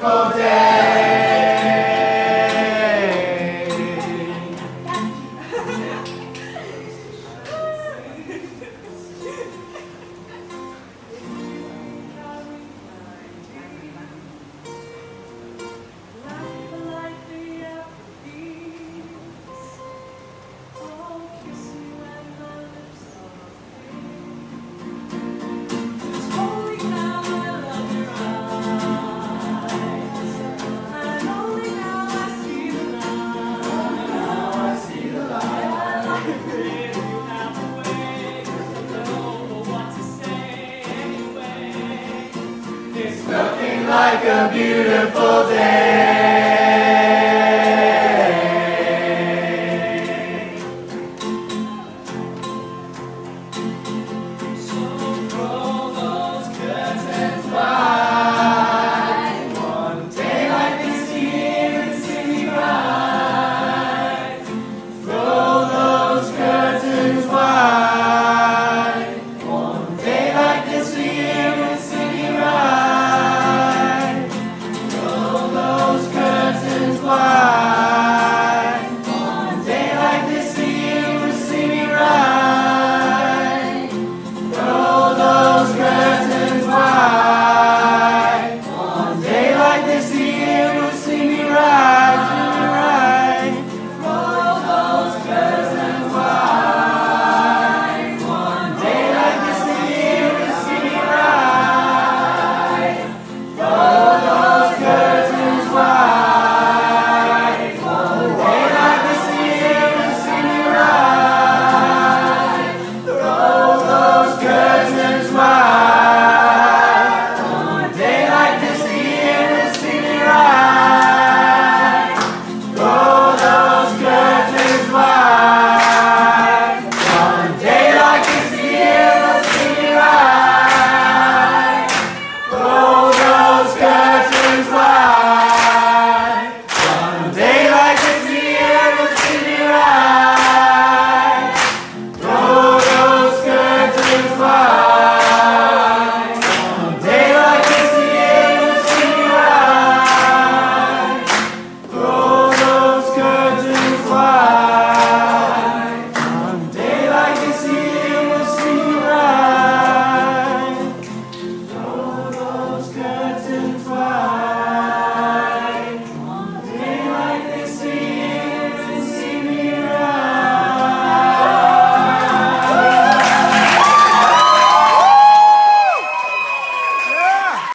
beautiful day. Like a beautiful day.